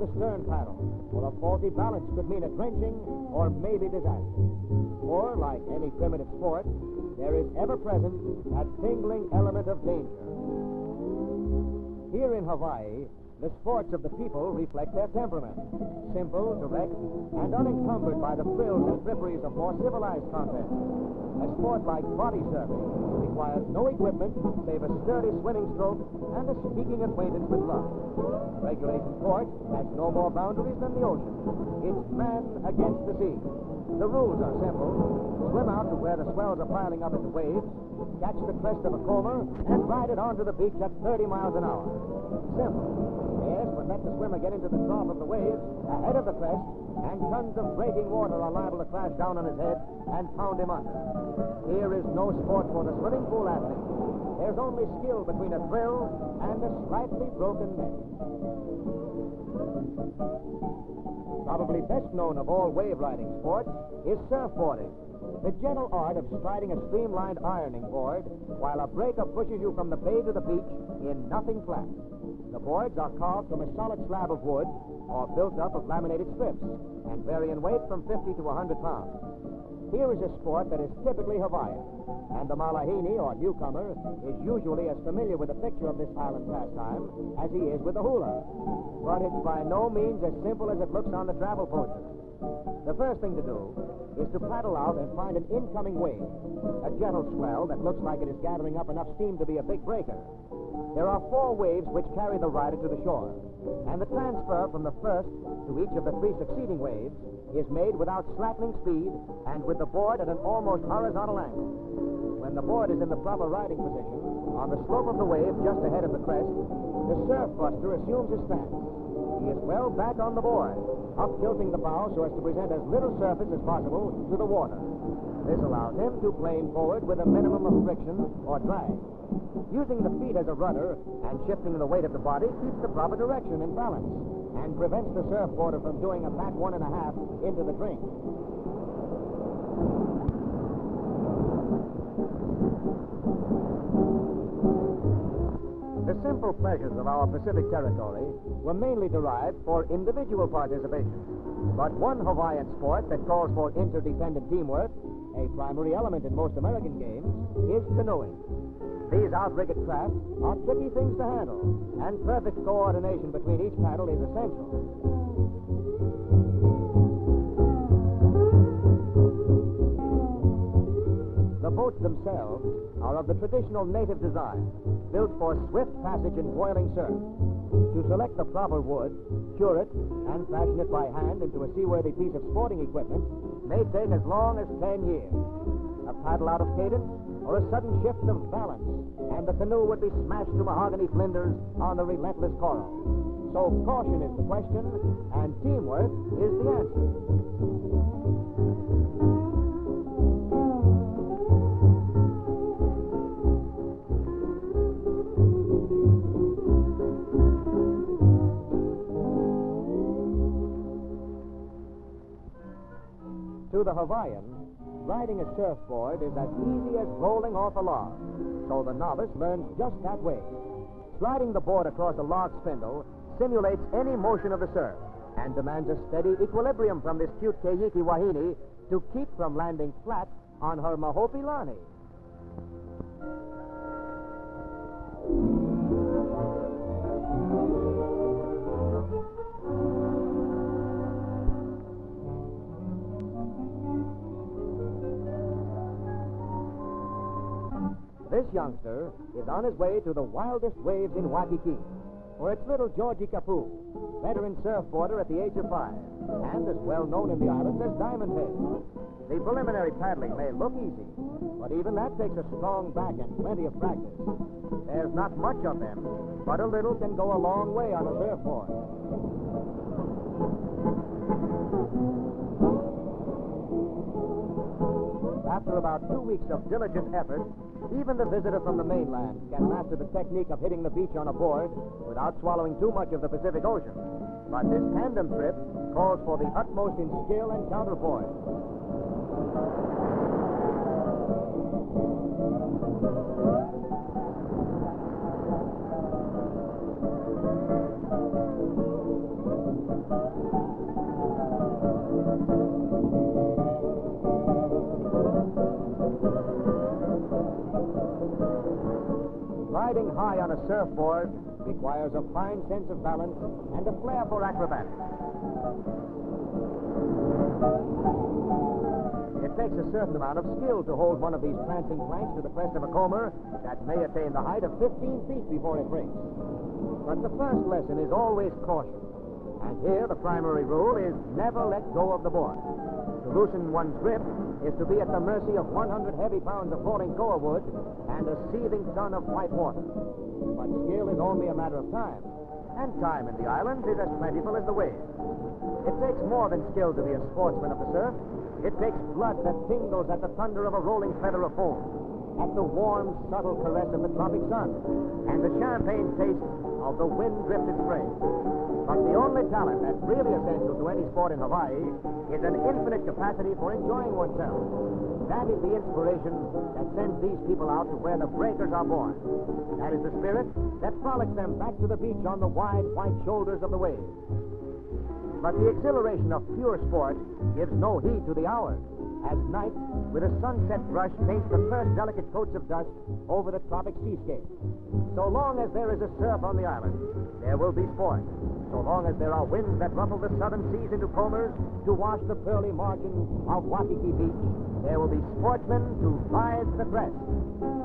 the stern paddle, for a faulty balance could mean a drenching or maybe disaster. Or, like any primitive sport, there is ever present that tingling element of danger. Here in Hawaii, the sports of the people reflect their temperament. Simple, direct, and unencumbered by the frills and fripperies of more civilized contests. A sport like body surfing requires no equipment save a sturdy swimming stroke and a speaking acquaintance with love. Regulation sport has no more boundaries than the ocean. It's man against the sea. The rules are simple. Swim out to where the swells are piling up into waves, catch the crest of a comber, and ride it onto the beach at 30 miles an hour. Simple. Let the swimmer get into the trough of the waves, ahead of the crest, and tons of breaking water are liable to crash down on his head and pound him under. Here is no sport for the swimming pool athlete. There's only skill between a thrill and a slightly broken neck. Probably best known of all wave riding sports is surfboarding. The gentle art of striding a streamlined ironing board while a breaker pushes you from the bay to the beach in nothing flat. The boards are carved from a solid slab of wood or built up of laminated strips and vary in weight from 50 to 100 pounds. Here is a sport that is typically Hawaiian, and the Malihini, or newcomer, is usually as familiar with the picture of this island pastime as he is with the hula. But it's by no means as simple as it looks on the travel poster. The first thing to do is to paddle out and find an incoming wave, a gentle swell that looks like it is gathering up enough steam to be a big breaker. There are four waves which carry the rider to the shore, and the transfer from the first to each of the three succeeding waves is made without slackening speed and with the board at an almost horizontal angle. When the board is in the proper riding position, on the slope of the wave just ahead of the crest, the surf buster assumes his stance. He is well back on the board, up tilting the bow so as to present as little surface as possible to the water. This allows him to plane forward with a minimum of friction or drag. Using the feet as a rudder and shifting the weight of the body keeps the proper direction and balance and prevents the surfboarder from doing a back one and a half into the drink. The simple pleasures of our Pacific territory were mainly derived for individual participation. But one Hawaiian sport that calls for interdependent teamwork, a primary element in most American games, is canoeing. These outrigger craft are tricky things to handle, and perfect coordination between each paddle is essential. The boats themselves are of the traditional native design, built for swift passage in boiling surf. To select the proper wood, cure it, and fashion it by hand into a seaworthy piece of sporting equipment may take as long as 10 years. A paddle out of cadence or a sudden shift of balance, and the canoe would be smashed to mahogany flinders on the relentless coral. So caution is the question, and teamwork is the answer. To the Hawaiian, riding a surfboard is as easy as rolling off a log. So the novice learns just that way. Sliding the board across a log spindle simulates any motion of the surf and demands a steady equilibrium from this cute Keiki Wahine to keep from landing flat on her Mahopilani. This youngster is on his way to the wildest waves in Waikiki, for it's little Georgie Kapu, veteran surfboarder at the age of five, and as well known in the islands as Diamond Head. The preliminary paddling may look easy, but even that takes a strong back and plenty of practice. There's not much of them, but a little can go a long way on a surfboard. After about two weeks of diligent effort, even the visitor from the mainland can master the technique of hitting the beach on a board without swallowing too much of the Pacific Ocean. But this tandem trip calls for the utmost in skill and counterpoise. Rising high on a surfboard requires a fine sense of balance and a flair for acrobatics. It takes a certain amount of skill to hold one of these prancing planks to the crest of a comber that may attain the height of 15 feet before it breaks. But the first lesson is always caution. And here the primary rule is never let go of the board. To loosen one's grip is to be at the mercy of 100 heavy pounds of falling koa wood and a seething ton of white water. But skill is only a matter of time. And time in the islands is as plentiful as the waves. It takes more than skill to be a sportsman of the surf. It takes blood that tingles at the thunder of a rolling feather of foam, at the warm, subtle caress of the tropic sun, and the champagne taste of the wind-drifted spray. But the only talent that's really essential to any sport in Hawaii is an infinite capacity for enjoying oneself. That is the inspiration that sends these people out to where the breakers are born. That is the spirit that frolics them back to the beach on the wide, white shoulders of the waves. But the exhilaration of pure sport gives no heed to the hours, as night, with a sunset brush, paints the first delicate coats of dust over the tropic seascape. So long as there is a surf on the island, there will be sport. So long as there are winds that ruffle the southern seas into combers to wash the pearly margin of Waikiki Beach, there will be sportsmen to rise the crest.